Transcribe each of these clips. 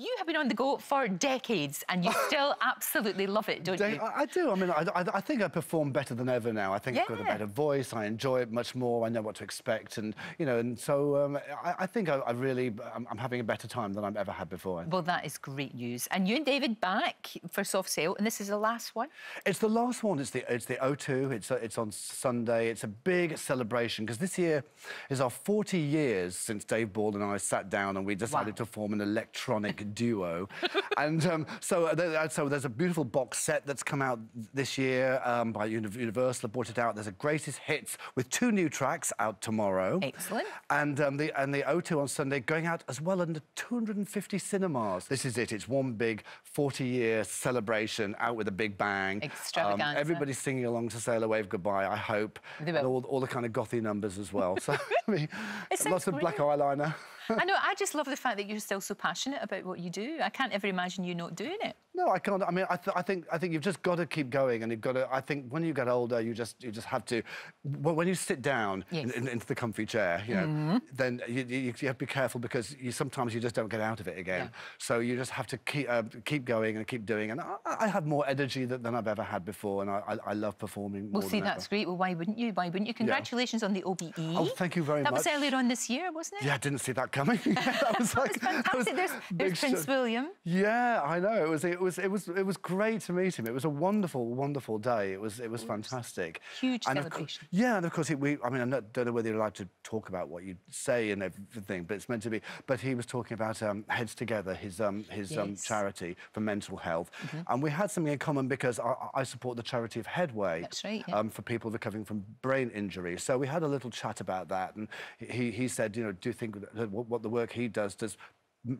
You have been on the go for decades and you still absolutely love it, don't you? I, I do. I mean, I, I, think I perform better than ever now. I think yeah. I've got a better voice. I enjoy it much more. I know what to expect. And, you know, and so um, I, I, think I, I really, I'm, I'm, having a better time than I've ever had before. Well, that is great news. And you and David back for Soft Cell, and this is the last one? It's the last one. It's the, it's the O2. It's, it's on Sunday. It's a big celebration because this year is our 40 years since Dave Ball and I sat down and we decided wow. to form an electronic duo. and um, so, uh, uh, so there's a beautiful box set that's come out this year um, by Universal. brought it out. There's a greatest hits with two new tracks out tomorrow. Excellent. And um, the and the O2 on Sunday going out as well under 250 cinemas. This is it. It's one big 40-year celebration out with a big bang. Extravaganza. Um, everybody's singing along to Sail Away Goodbye. I hope. And all, all the kind of gothy numbers as well. So I mean, lots of black eyeliner. I know. I just love the fact that you're still so passionate about what you do. I can't ever imagine you not doing it. No, I can't. I mean, I, th I, think I think you've just got to keep going, and you've got to. I think when you get older, you just you just have to. When you sit down yes. in, in, into the comfy chair, you know, mm -hmm. then you, you, you, have to be careful because you sometimes you just don't get out of it again. Yeah. So you just have to keep uh, keep going and keep doing. And I, I have more energy than, than, I've ever had before, and I, I, love performing. Well, see, that's ever. great. Well, why wouldn't you? Why wouldn't you? Congratulations yeah. on the OBE. Oh, thank you very that much. That was earlier on this year, wasn't it? Yeah, I didn't see that coming. that was like that was fantastic. There's, there's Prince William. Yeah, I know. It was it was it was it was great to meet him. It was a wonderful, wonderful day. It was, it was fantastic. Huge and celebration. Yeah, and of course, we. I mean, I don't know whether you're allowed to talk about what you say and everything, but it's meant to be. But he was talking about um, Heads Together, his um, his um, yes. um, charity for mental health, mm -hmm. and we had something in common because I, I support the charity of Headway. That's right. Yeah. Um, for people recovering from brain injury. So we had a little chat about that, and he he said, you know, do you think that what the work he does does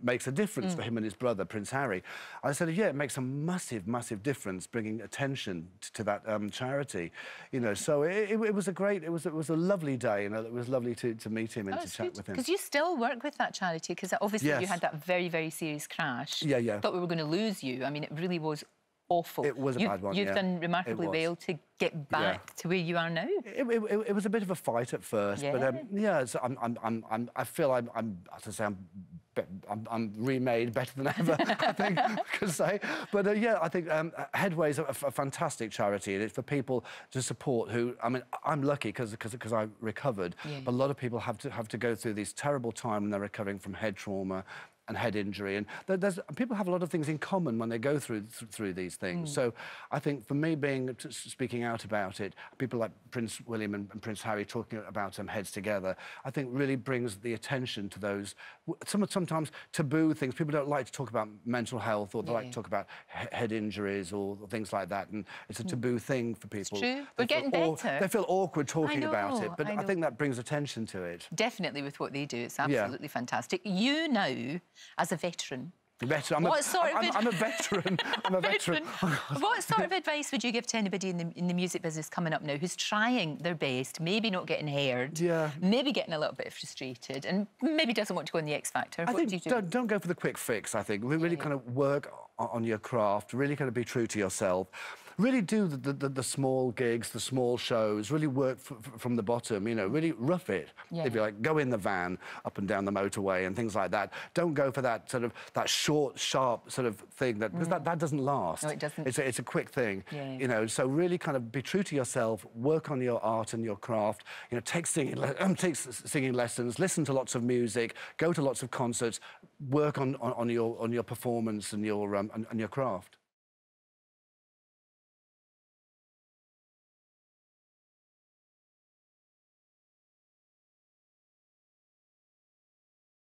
makes a difference mm. for him and his brother, Prince Harry. I said, yeah, it makes a massive, massive difference bringing attention to that um, charity. You know, so it, it, it, was a great, it was, it was a lovely day, You know, it was lovely to, to meet him and oh, to chat good. with him. Because you still work with that charity, because obviously yes. you had that very, very serious crash. Yeah, yeah. Thought we were going to lose you. I mean, it really was awful. It was a you've, bad one, You've yeah. done remarkably well to get back yeah. to where you are now. It, it, it, was a bit of a fight at first, yeah. but um, yeah, so I'm, I'm, I'm, i feel I'm, I'm, as I say, I'm I'm, I'm, remade better than ever, I think I could say. But uh, yeah, I think um, Headway is a, a, fantastic charity, and it's for people to support who. I mean, I'm lucky because because I recovered, yeah. but a lot of people have to have to go through this terrible time when they're recovering from head trauma and head injury. And there's, people have a lot of things in common when they go through th through these things. Mm. So I think for me, being speaking out about it, people like Prince William and, and Prince Harry talking about them heads together, I think really brings the attention to those some of sometimes taboo things. People don't like to talk about mental health or they yeah. like to talk about he head injuries or things like that. And it's a mm. taboo thing for people. It's true. We're getting better. They feel awkward talking know, about it, but I, I, think that brings attention to it. Definitely with what they do. It's absolutely yeah. fantastic. You now as a veteran. Veteran. I'm what a, sort I'm, of I'm, a veteran. I'm a veteran. what sort of advice would you give to anybody in the, in the music business coming up now who's trying their best, maybe not getting heard, yeah. maybe getting a little bit frustrated, and maybe doesn't want to go in the X Factor? I what think do do? Don't, don't, go for the quick fix. I think really yeah. kind of work on your craft, really kind of be true to yourself. Really do the, the, the small gigs, the small shows, really work from the bottom, you know, really rough it, yeah. if you like. Go in the van up and down the motorway and things like that. Don't go for that sort of, that short, sharp sort of thing, that, because mm. that, that doesn't last. No, it doesn't. It's a, it's a quick thing, yeah. you know, so really kind of be true to yourself, work on your art and your craft, you know, take singing, um, take singing lessons, listen to lots of music, go to lots of concerts, work on, on, on your, on your performance and your, um, and, and your craft.